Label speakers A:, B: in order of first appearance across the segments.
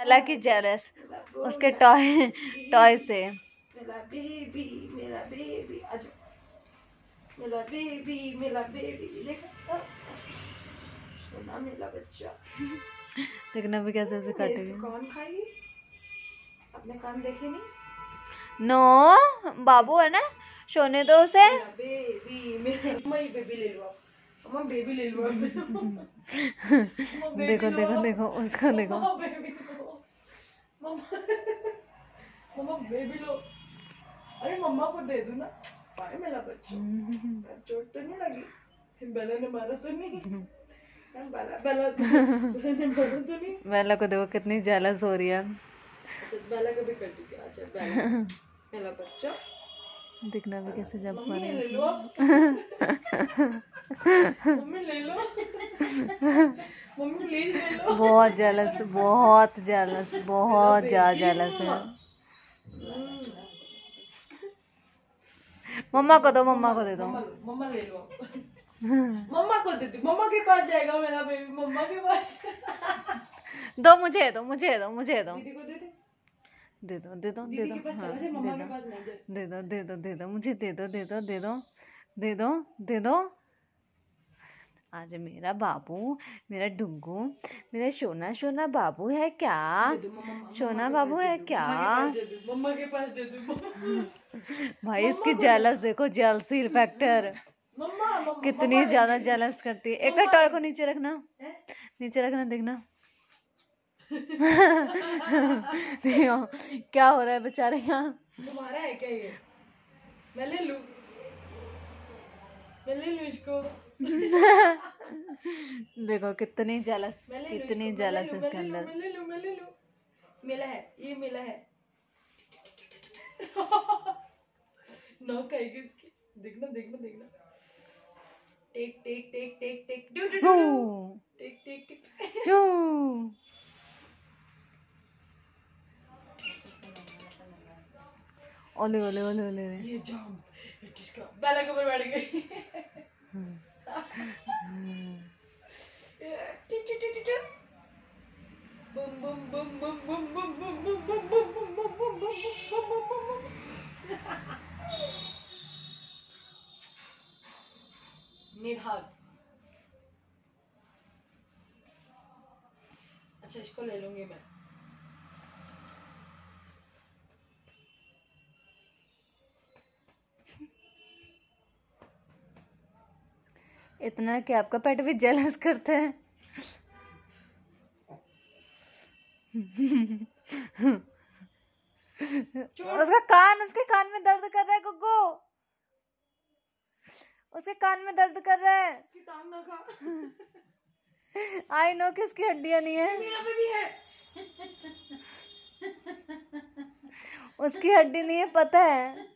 A: हालाँकि जेलस उसके toy toy से।
B: मेरा बेबी मेरा बेबी मेरा बेबी मेरा बेबी देख मेरा बच्चा।
A: देखना भी कैसे उसे
B: ये
A: काटेगी।
B: कौन खाएगी? अपने कान देखे नहीं?
A: नो बाबू है ना? सोने दो उसे।
B: बेबी ले लो बेबी ले लो
A: देखो देखो देखो उसको देखो।
B: मम्मा। मम्मा बेबी लो। अरे मम्मा को दे दो ना। बच्चा। चोट तो नहीं लगी? बेला ने मारा तो नहीं? बेला बेला बेला ने मारा तो नहीं?
A: बेला को देखो कितनी जेलस हो रही है।
B: बेला का भी कर चुके हैं। अच्छा बेला। बच्चा।
A: दिखना भी कैसे जब
B: ले लो। मम्मी ले लो।
A: बहुत जेलस बहुत जेलस बहुत ज़्यादा जेलस है। मम्मा को दो मम्मा को दे दो।
B: मम्मा ले लो। मम्मा को दे दो। मम्मा के पास जाएगा मेरा बेबी मम्मा के पास।
A: दो मुझे दो मुझे दो मुझे दो।
B: दे दे।
A: दे दो दे दो दे दो। हाँ दे दो। दे दो दे दो दे दो मुझे दे दो दे दो दे दो दे दो दे दो। आज मेरा बाबू मेरा डुग्गू मेरा सोना सोना बाबू है क्या? सोना बाबू है क्या?
B: मम्मा के पास दे दो,
A: भाई इसकी जेलस देखो जेलसी फैक्टर कितनी ज़्यादा जेलस करती है। एक बार टॉय को नीचे रखना। नीचे रखना देखना। क्या हो रहा है बेचारे यहाँ।
B: तुम्हारा है क्या ये? मैं ले लूँ इसको।
A: देखो कितनी जलस कितनी जलस इसके अंदर।
B: मिला है ये मिला है। देखना देखना देखना। Take take take take take. Take take
A: take
B: take take take.
A: Do ओले ओले ओले ओले
B: ये जंप इट इज़ बेला के ऊपर बैठ गई। अच्छा इसको ले लूँगी मैं।
A: इतना कि आपका पेट भी जेलस करते हैं। उसका कान उसके कान में दर्द कर रहा है गुग्गू। उसके कान में दर्द कर रहा है।
B: इसकी टांग ना खा।
A: आई नो कि उसकी हड्डियाँ नहीं है।
B: मेरा भी है।
A: उसकी हड्डी नहीं है पता है।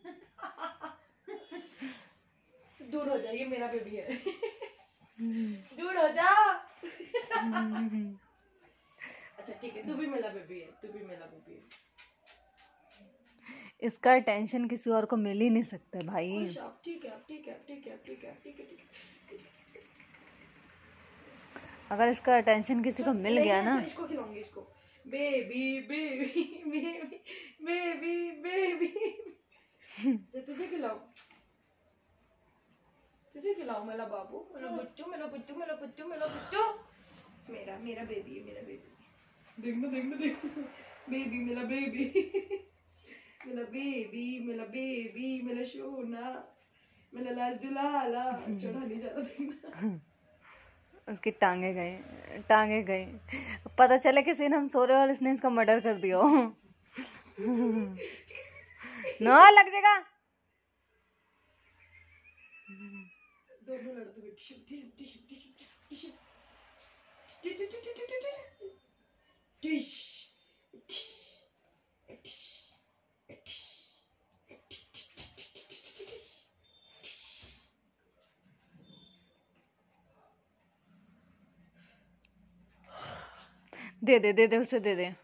B: दूर हो जा ये मेरा बेबी है। दूर हो जा। अच्छा ठीक है तू भी मेरा बेबी है तू भी मेरा बेबी। है
A: इसका टेंशन किसी और को मिल ही नहीं सकता भाई।
B: ठीक है ठीक है ठीक है ठीक है ठीक है ठीक है
A: अगर इसका अटेंशन किसी को मिल गया ना।
B: इसको खिलाऊँगी इसको। Baby baby baby baby baby. तुझे खिलाऊं? तुझे खिलाऊं मेरा बाबू मेरा बुच्चू मेरा बुच्चू मेरा बुच्चू मेरा बुच्चू। मेरा मेरा बेबी है मेरा बेबी देखना देखना देखना बेबी मेरा बेबी मेरा बेबी मेरा बेबी मेरा सोना मेरा लाज दुलाला। चढ़ा नहीं जा रहा देखना
A: उसकी टांगे गई टांगे गई। पता चले किसी ने हम सो रहे और इसने इसका मर्डर कर दिया। हो नो लग जाएगा।
B: दोनों लड़ते हुए tissue tissue tissue tissue tissue
A: दे दे दे दे उसे दे दे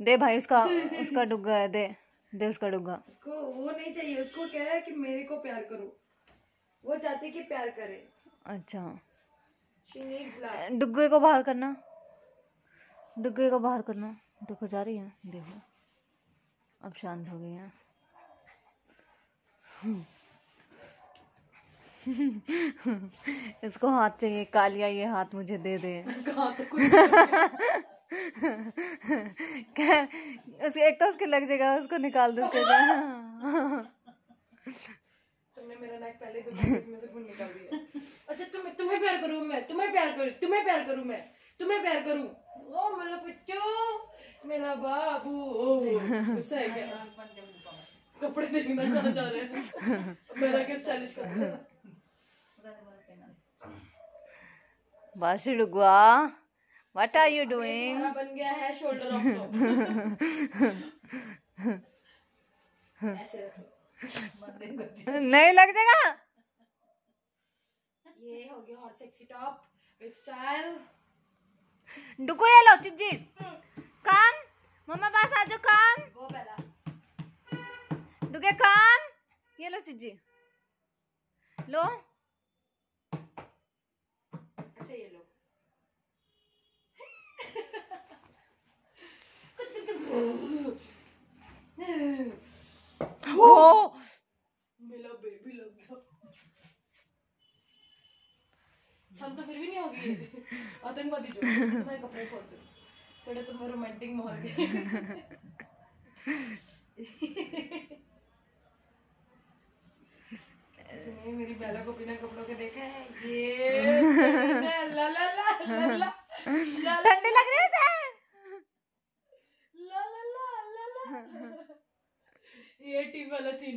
A: दे भाई उसका उसका डुग्गा है दे दे उसका डुग्गा
B: उसको वो नहीं चाहिए उसको कह रहा है कि मेरे को प्यार करो वो चाहती कि प्यार करे।
A: अच्छा। डुग्गे को बाहर करना। डुग्गे को बाहर करना। देखो जा रही है। देखो। अब शांत हो गई है। इसको हाथ चाहिए। कालिया ये हाथ मुझे दे दे।
B: इसका हाथ तो
A: उसके एक तो उसके लग जाएगा उसको निकाल दो उसके
B: पहले के इसमें से खून निकाल दिया। अच्छा तुम्हें तुम्हें प्यार करूँ मैं? तुम्हें प्यार करूँ तुम्हें प्यार करूँ मैं? तुम्हें प्यार करूँ? ओ मेरा बच्चो मेरा बाबू। ओ गुस्सा है क्या? कपड़े देखना कहाँ जा रहे हैं? मेरा क्या स्टाइलिश
A: डूइंग
B: बन गया है शोल्डर ऑफ़ टॉप ऐसे
A: नहीं लग जाएगा
B: गया hot sexy top with style.
A: डुको ये लो चिज्जी। काम मम्मा पास आ जाओ कम
B: वो पहला
A: डुके कम ये लो चिज्जी। लो
B: अच्छा ये लो
A: ओ
B: मेरा बेबी लग गया शाम तो फिर भी नहीं होगी आतंकवादी जो तुम्हारे कपड़े खोल दो थोड़े तुम्हें रोमांटिक माहौल के मेरी बेला को बिना कपड़ों के देखा है ये ला ला ला ला ला
A: ठंडी लग रही है
B: ला ला ला ला ला ये टीम वाला सीन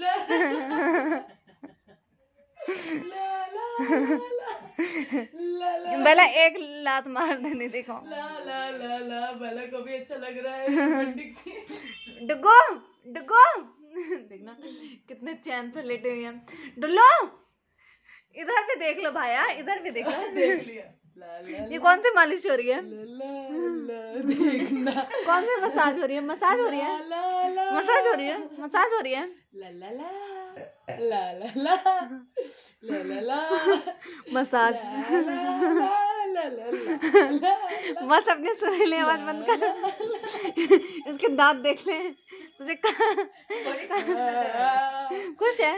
B: ला ला ला ला ला ला
A: एक लात मार देने देखो।
B: ला ला ला ला बेला को भी अच्छा लग रहा है
A: डुगो डुगो। देखना कितने चैन से लेटे हुए हैं। डुल्लो इधर भी देख लो भाया इधर भी देख लो।
B: देख लिया।
A: ये कौन सी मालिश हो रही है? कौन सी मसाज हो रही है? मसाज हो रही है? मसाज हो रही है? मसाज हो रही है? मसाज। बस अपने सुरीली आवाज़ बंद कर। इसके दांत देख ले। तुझे खुश है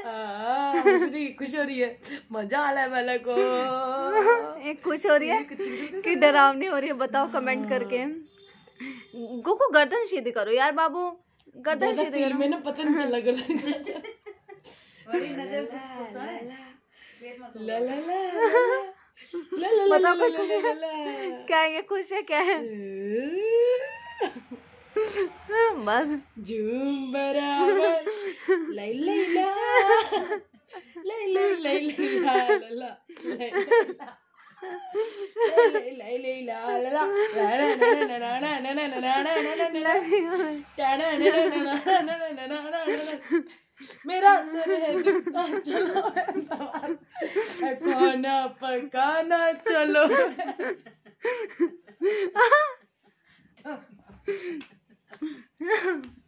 B: खुश हो? रही है। मज़ा आ रहा है मेले को।
A: एक खुश हो रही है कि डरावनी हो रही है बताओ कमेंट करके। गोको गर्दन सीधी करो यार बाबू। गर्दन सीधी करो।
B: में ना पता नहीं चला ला ला। ला ला ला।
A: बताओ है क्या है ये खुश है क्या है बस
B: झूम बराबर लाई लाई ला लाई लाई लाई लाई ला ला ला मेरा सर है दुखता चलो खाना पकाना चलो